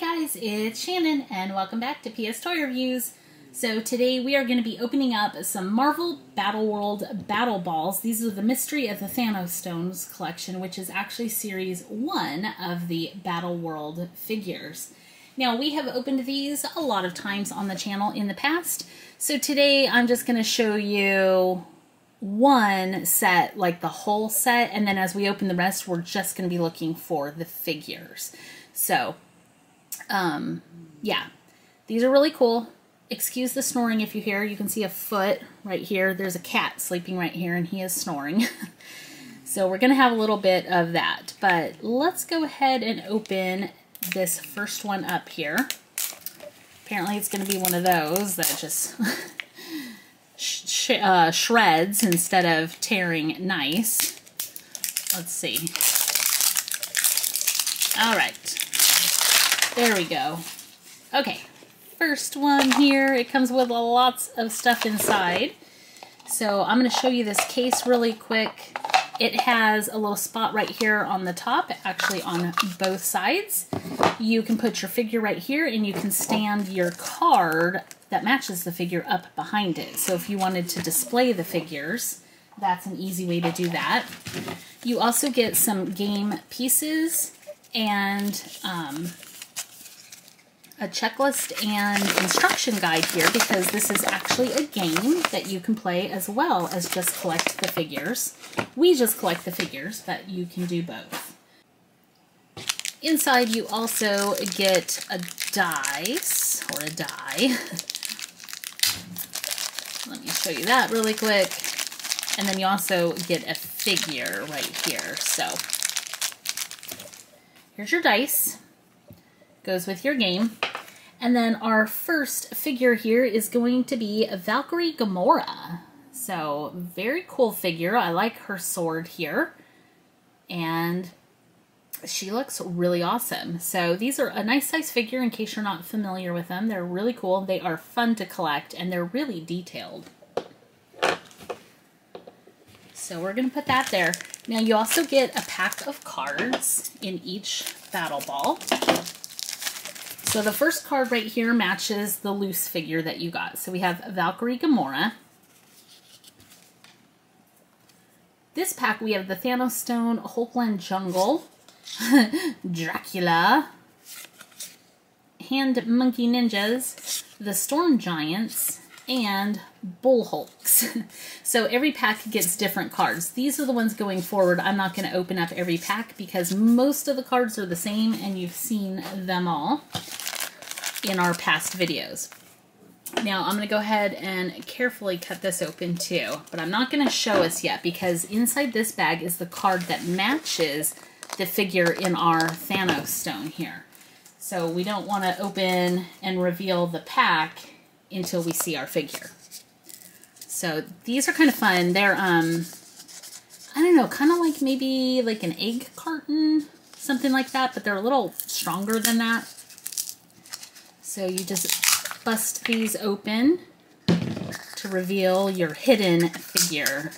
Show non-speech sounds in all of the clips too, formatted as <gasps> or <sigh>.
guys, it's Shannon and welcome back to PS Toy Reviews. So today we are going to be opening up some Marvel Battle World Battle Balls. These are the Mystery of the Thanos Stones collection, which is actually series one of the Battle World figures. Now we have opened these a lot of times on the channel in the past, so today I'm just going to show you one set, like the whole set, and then as we open the rest, we're just going to be looking for the figures. So um, yeah, these are really cool. Excuse the snoring if you hear. You can see a foot right here. There's a cat sleeping right here, and he is snoring. <laughs> so we're going to have a little bit of that. But let's go ahead and open this first one up here. Apparently it's going to be one of those that just <laughs> sh uh, shreds instead of tearing nice. Let's see. All right. There we go. Okay, first one here. It comes with lots of stuff inside. So I'm going to show you this case really quick. It has a little spot right here on the top, actually on both sides. You can put your figure right here and you can stand your card that matches the figure up behind it. So if you wanted to display the figures, that's an easy way to do that. You also get some game pieces and um, a checklist and instruction guide here because this is actually a game that you can play as well as just collect the figures. We just collect the figures, but you can do both. Inside you also get a dice, or a die. <laughs> Let me show you that really quick. And then you also get a figure right here. So here's your dice. Goes with your game. And then our first figure here is going to be Valkyrie Gamora. So very cool figure. I like her sword here. And she looks really awesome. So these are a nice size figure in case you're not familiar with them. They're really cool. They are fun to collect and they're really detailed. So we're going to put that there. Now you also get a pack of cards in each battle ball. So the first card right here matches the loose figure that you got. So we have Valkyrie Gamora. This pack we have the Thanos Stone, Hulkland Jungle, <laughs> Dracula, Hand Monkey Ninjas, the Storm Giants, and Bull Hulks. <laughs> so every pack gets different cards. These are the ones going forward. I'm not going to open up every pack because most of the cards are the same and you've seen them all in our past videos. Now I'm going to go ahead and carefully cut this open too, but I'm not going to show us yet because inside this bag is the card that matches the figure in our Thanos stone here. So we don't want to open and reveal the pack until we see our figure. So these are kind of fun. They're, um, I don't know, kind of like maybe like an egg carton, something like that, but they're a little stronger than that. So you just bust these open to reveal your hidden figure.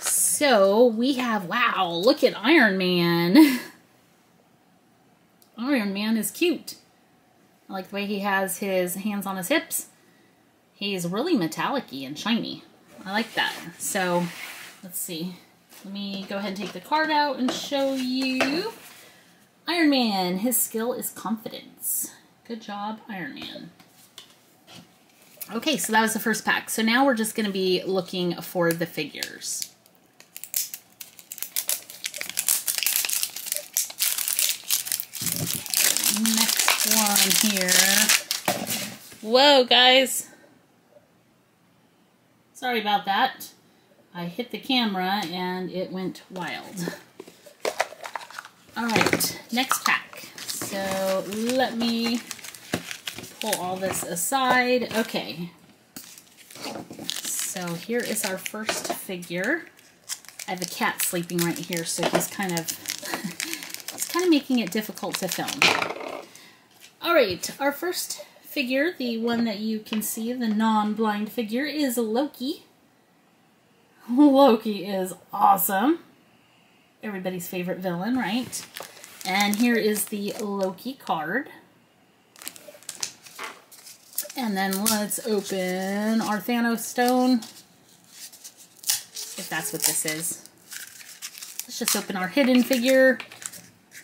So we have, wow, look at Iron Man. <laughs> Iron Man is cute. I like the way he has his hands on his hips. He's really metallic and shiny. I like that. So let's see. Let me go ahead and take the card out and show you. Iron Man, his skill is confidence. Good job, Iron Man. Okay, so that was the first pack. So now we're just going to be looking for the figures. One here. Whoa, guys. Sorry about that. I hit the camera and it went wild. All right, next pack. So let me pull all this aside. Okay. So here is our first figure. I have a cat sleeping right here, so he's kind of <laughs> he's kind of making it difficult to film. All right, our first figure, the one that you can see, the non-blind figure, is Loki. <laughs> Loki is awesome. Everybody's favorite villain, right? And here is the Loki card. And then let's open our Thanos Stone. If that's what this is. Let's just open our hidden figure.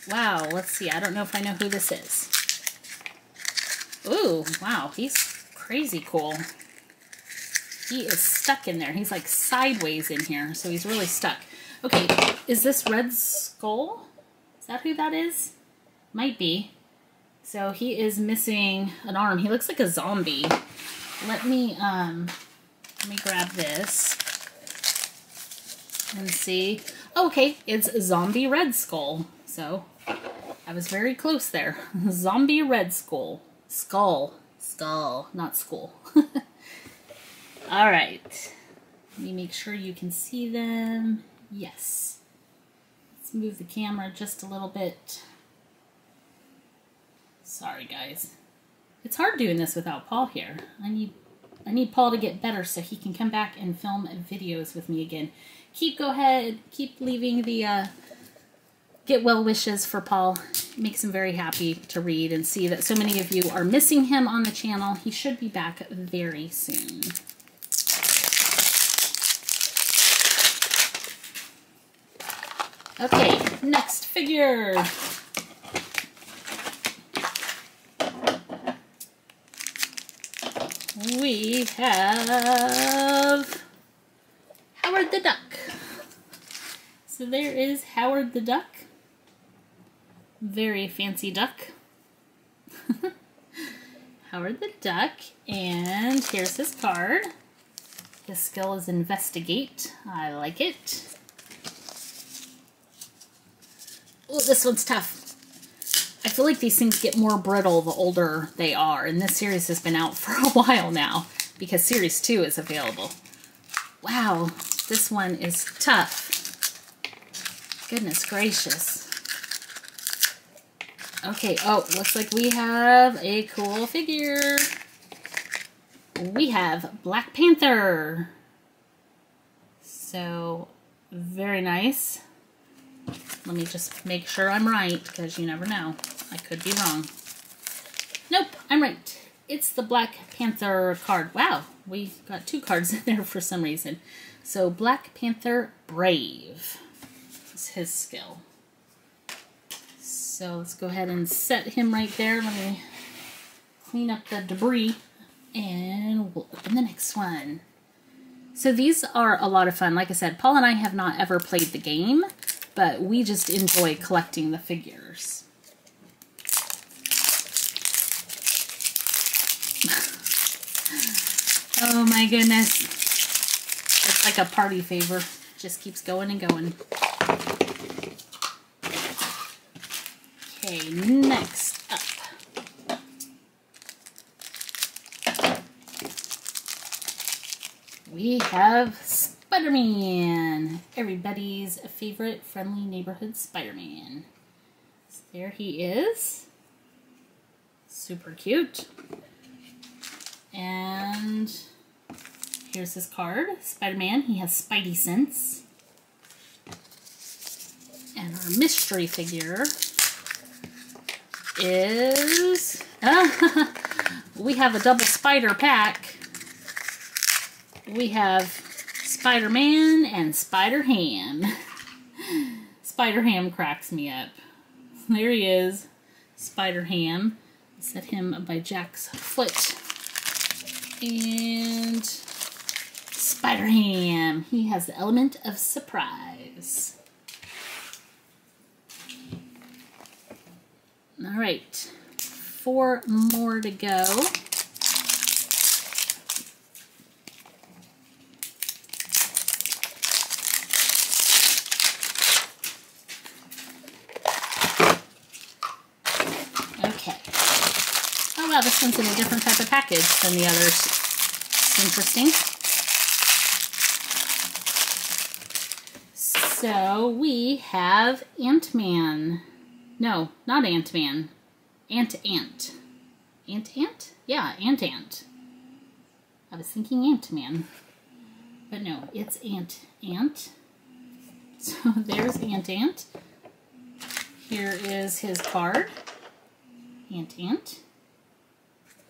Wow, let's see. I don't know if I know who this is. Ooh, wow, he's crazy cool. He is stuck in there. He's like sideways in here, so he's really stuck. Okay, is this Red Skull? Is that who that is? Might be. So he is missing an arm. He looks like a zombie. Let me, um, let me grab this and see. Oh, okay, it's Zombie Red Skull. So I was very close there. <laughs> Zombie Red Skull. Skull. Skull, not school. <laughs> All right. Let me make sure you can see them. Yes. Let's move the camera just a little bit. Sorry, guys. It's hard doing this without Paul here. I need I need Paul to get better so he can come back and film videos with me again. Keep go ahead, keep leaving the uh, get well wishes for Paul. Makes him very happy to read and see that so many of you are missing him on the channel. He should be back very soon. Okay, next figure. We have Howard the Duck. So there is Howard the Duck. Very fancy duck. <laughs> Howard the Duck. And here's his card. His skill is Investigate. I like it. Oh, this one's tough. I feel like these things get more brittle the older they are, and this series has been out <laughs> for a while now because Series 2 is available. Wow, this one is tough. Goodness gracious. Okay, oh, looks like we have a cool figure. We have Black Panther. So, very nice. Let me just make sure I'm right, because you never know. I could be wrong. Nope, I'm right. It's the Black Panther card. Wow, we got two cards <laughs> in there for some reason. So Black Panther Brave is his skill. So let's go ahead and set him right there. Let me clean up the debris and we'll open the next one. So these are a lot of fun. Like I said, Paul and I have not ever played the game, but we just enjoy collecting the figures. <laughs> oh my goodness. It's like a party favor. Just keeps going and going. Okay, next up. We have Spider-Man, everybody's favorite friendly neighborhood Spider-Man. So there he is. Super cute. And here's his card. Spider-Man, he has Spidey sense. And our mystery figure is... Uh, <laughs> we have a double spider pack. We have Spider-Man and Spider-Ham. <laughs> Spider-Ham cracks me up. There he is. Spider-Ham. Set him by Jack's foot. And Spider-Ham. He has the element of surprise. All right. Four more to go. Okay. Oh wow, this one's in a different type of package than the others. Interesting. So we have Ant-Man. No, not Ant-Man. Ant-Ant. Ant-Ant? Yeah, Ant-Ant. I was thinking Ant-Man. But no, it's Ant-Ant. <laughs> So there's Ant-Ant. Here is his card. Ant Ant.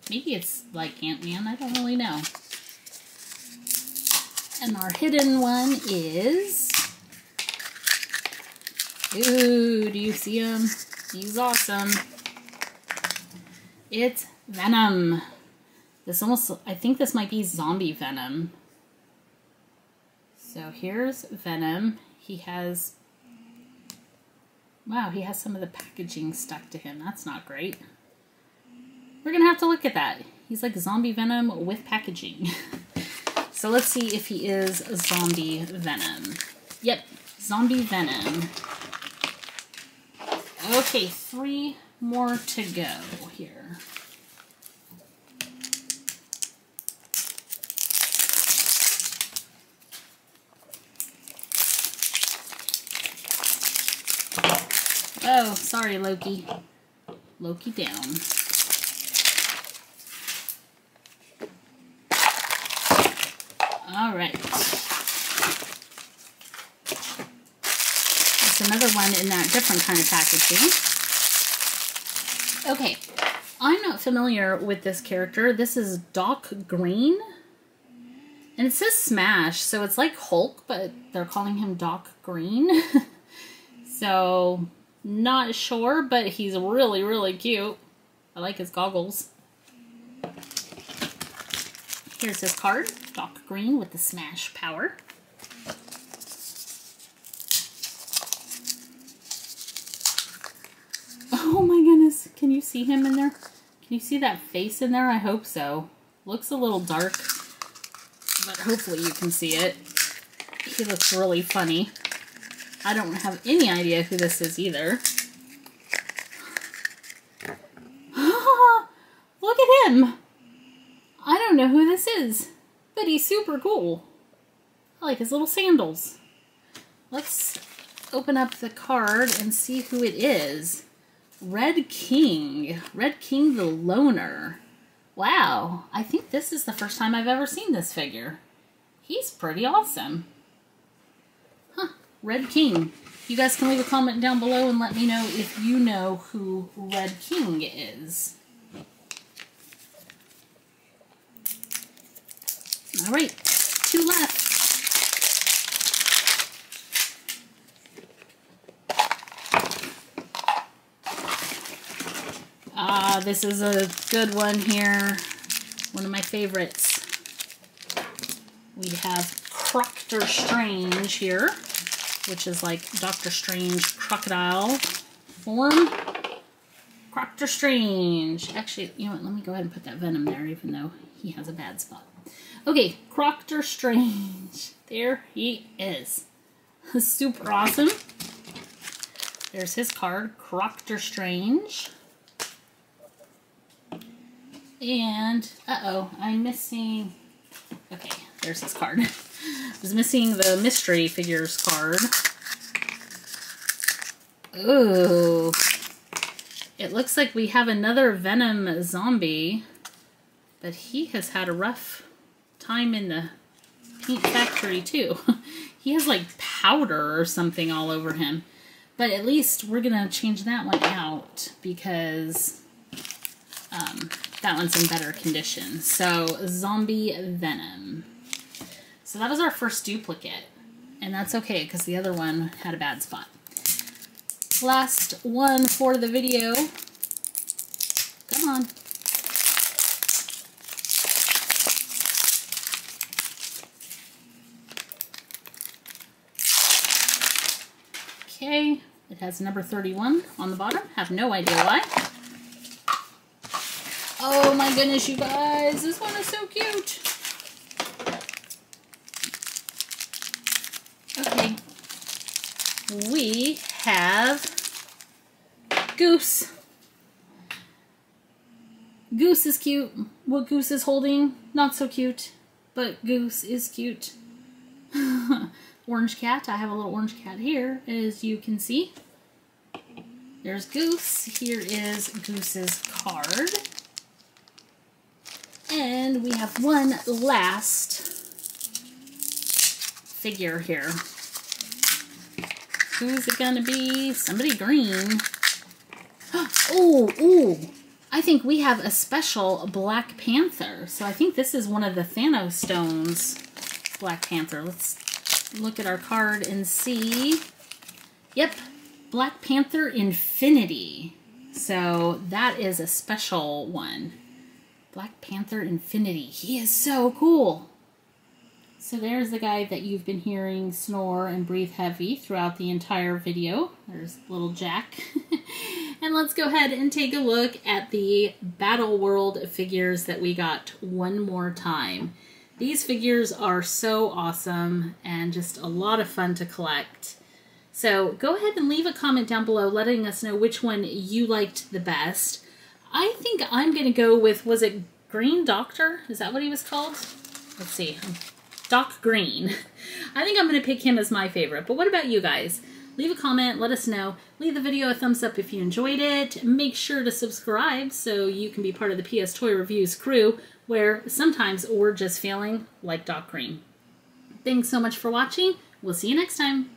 Maybe it's like Ant-Man, I don't really know. And our hidden one is... Ooh, do you see him? He's awesome. It's Venom. This almost, I think this might be zombie Venom. So here's Venom. He has, wow, he has some of the packaging stuck to him. That's not great. We're going to have to look at that. He's like zombie Venom with packaging. <laughs> so let's see if he is zombie Venom. Yep, zombie Venom. Okay, three more to go here. Oh, sorry, Loki. Loki down. All right. Another one in that different kind of packaging. Okay, I'm not familiar with this character. This is Doc Green. And it says Smash, so it's like Hulk, but they're calling him Doc Green. <laughs> so, not sure, but he's really, really cute. I like his goggles. Here's his card, Doc Green with the Smash power. Oh my goodness, can you see him in there? Can you see that face in there? I hope so. Looks a little dark, but hopefully you can see it. He looks really funny. I don't have any idea who this is either. <gasps> Look at him! I don't know who this is, but he's super cool. I like his little sandals. Let's open up the card and see who it is. Red King. Red King the Loner. Wow, I think this is the first time I've ever seen this figure. He's pretty awesome. Huh, Red King. You guys can leave a comment down below and let me know if you know who Red King is. All right, two left. Ah, this is a good one here. One of my favorites. We have Croctor Strange here which is like Doctor Strange crocodile form. Croctor Strange. Actually, you know what? Let me go ahead and put that Venom there, even though he has a bad spot. Okay, Croctor Strange. <laughs> There he is. <laughs> Super awesome. There's his card, Croctor Strange. And, uh-oh, I'm missing... Okay, there's his card. <laughs> I was missing the mystery figures card. Ooh. It looks like we have another Venom zombie, but he has had a rough time in the paint factory too. <laughs> he has like powder or something all over him. But at least we're going to change that one out because um, that one's in better condition. So, Zombie Venom. So that was our first duplicate. And that's okay, because the other one had a bad spot. Last one for the video. Come on. Okay, it has number 31 on the bottom. Have no idea why. Oh my goodness, you guys. This one is so cute. Okay. We have Goose. Goose is cute. What Goose is holding, not so cute. But Goose is cute. <laughs> orange cat. I have a little orange cat here, as you can see. There's Goose. Here is Goose's card. And we have one last figure here. Who's it gonna be? Somebody green. <gasps> Oh, ooh. I think we have a special Black Panther. So I think this is one of the Thanos stones. Black Panther. Let's look at our card and see. Yep, Black Panther Infinity. So that is a special one. Black Panther Infinity. He is so cool. So there's the guy that you've been hearing snore and breathe heavy throughout the entire video. There's little Jack. <laughs> and let's go ahead and take a look at the Battle World figures that we got one more time. These figures are so awesome and just a lot of fun to collect. So go ahead and leave a comment down below letting us know which one you liked the best. I think I'm going to go with, was it Green Doctor? Is that what he was called? Let's see. Doc Green. <laughs> I think I'm going to pick him as my favorite. But what about you guys? Leave a comment, let us know. Leave the video a thumbs up if you enjoyed it. Make sure to subscribe so you can be part of the PS Toy Reviews crew, where sometimes we're just feeling like Doc Green. Thanks so much for watching. We'll see you next time.